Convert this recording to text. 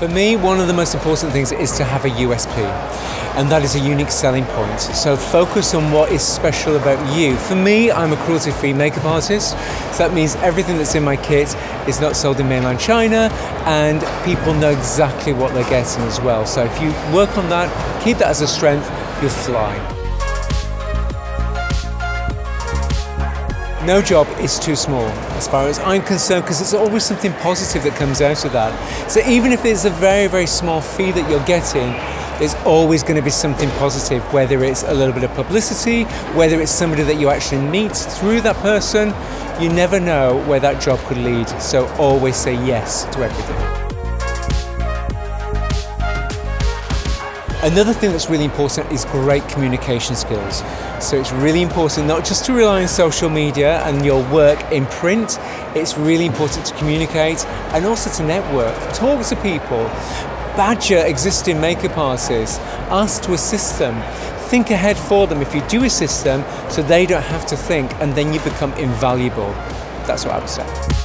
For me, one of the most important things is to have a USP, and that is a unique selling point. So focus on what is special about you. For me, I'm a cruelty free makeup artist, so that means everything that's in my kit is not sold in mainland China, and people know exactly what they're getting as well. So if you work on that, keep that as a strength, you'll fly. No job is too small as far as I'm concerned because there's always something positive that comes out of that. So even if it's a very, very small fee that you're getting, there's always going to be something positive, whether it's a little bit of publicity, whether it's somebody that you actually meet through that person. You never know where that job could lead. So always say yes to everything. Another thing that's really important is great communication skills. So it's really important not just to rely on social media and your work in print, it's really important to communicate and also to network, talk to people, badger existing makeup artists, ask to assist them, think ahead for them if you do assist them so they don't have to think and then you become invaluable. That's what I would say.